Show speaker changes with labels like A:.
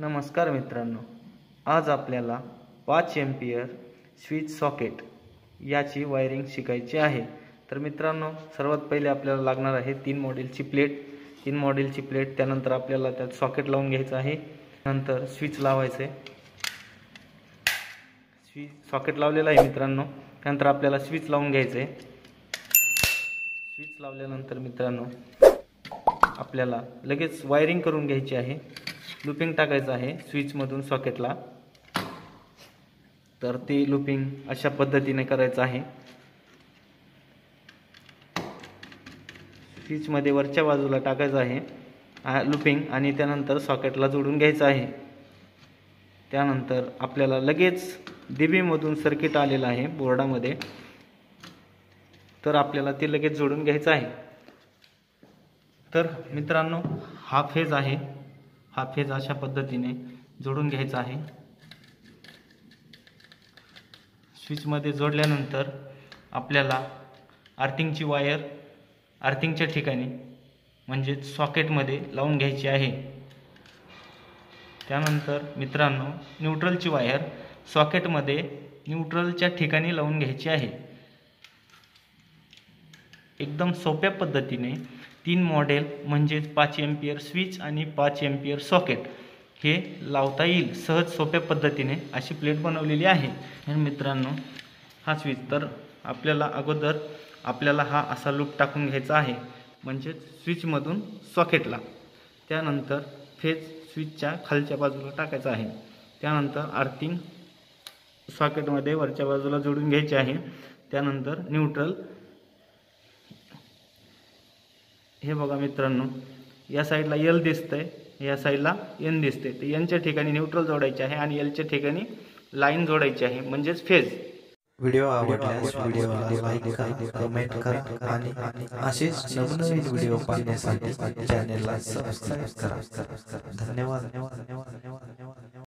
A: नमस्कार मित्रांनो. आज आपल्याला पाच एम्पियर स्विच सॉकेट याची वायरिंग शिकायची आहे. तर मित्रांनो सर्वात पहिले आपल्याला लागणार आहे तीन मॉडेलची प्लेट तीन मॉडेलची प्लेट त्यानंतर आपल्याला त्यात सॉकेट लावून घ्यायचं आहे. नंतर स्विच लावायचं आहे स्विच सॉकेट लावलेलं आहे मित्रांनो. त्यानंतर आपल्याला स्विच लावून घ्यायचं आहे स्विच लावल्यानंतर मित्रांनो आपल्याला लगेच वायरिंग करून घ्यायची आहे. लुपिंग टाकायचं आहे स्विचमधून सॉकेटला. तर ते लुपिंग अशा पद्धतीने करायचं आहे. स्विचमध्ये वरच्या बाजूला टाकायचं आहे. लुपिंग आणि त्यानंतर सॉकेटला जोडून घ्यायचं आहे. त्यानंतर आपल्याला लगेच डीबीमधून सर्किट आलेलं आहे बोर्डामध्ये. तर आपल्याला ते लगेच जोडून घ्यायचं आहे. तर मित्रांनो हा फेज आहे. हा फेज अशा पद्धतीने जोडून घ्यायचा आहे. स्विचमध्ये जोडल्यानंतर आपल्याला आर्थिंगची वायर आर्थिंगच्या ठिकाणी म्हणजेच सॉकेटमध्ये लावून घ्यायची आहे. त्यानंतर मित्रांनो न्यूट्रलची वायर सॉकेटमध्ये न्यूट्रलच्या ठिकाणी लावून घ्यायची आहे. एकदम सोप्या पद्धतीने तीन मॉडेल म्हणजेच पाच एम्पियर स्विच आणि पाच एम्पियर सॉकेट हे लावता येईल. सहज सोप्या पद्धतीने अशी प्लेट बनवलेली आहे. आणि मित्रांनो हा स्विच तर आपल्याला अगोदर आपल्याला हा असा लूप टाकून घ्यायचा आहे. म्हणजेच स्विचमधून सॉकेटला त्यानंतर फेज स्विचच्या खालच्या बाजूला टाकायचा आहे. त्यानंतर आर्थिंग सॉकेटमध्ये वरच्या बाजूला जोडून घ्यायचे आहे. त्यानंतर न्यूट्रल हे बघा मित्रांनो या साईडला यल दिसतंय या साईडला एन दिसते तर एनच्या ठिकाणी न्यूट्रल जोडायचे आहे आणि एलच्या ठिकाणी लाईन जोडायची आहे म्हणजेच फेज
B: व्हिडिओ आवडल्यास व्हिडिओला लाईक करा कमेंट करा आणि असेच नवनवीन व्हिडिओ पाहण्यासाठी चॅनेलला सबस्क्राईब करा. धन्यवाद धन्यवाद धन्यवाद धन्यवाद.